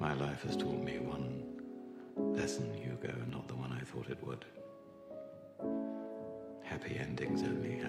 My life has taught me one lesson, Hugo, not the one I thought it would. Happy endings only